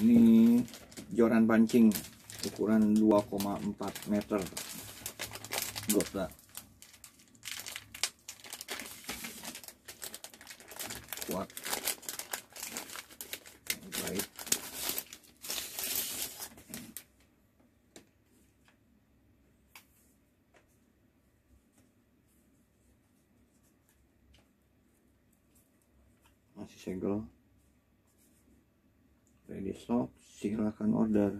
ini joran pancing ukuran 2,4 meter. Gota kuat. Baik. Masih segel ready stock silahkan order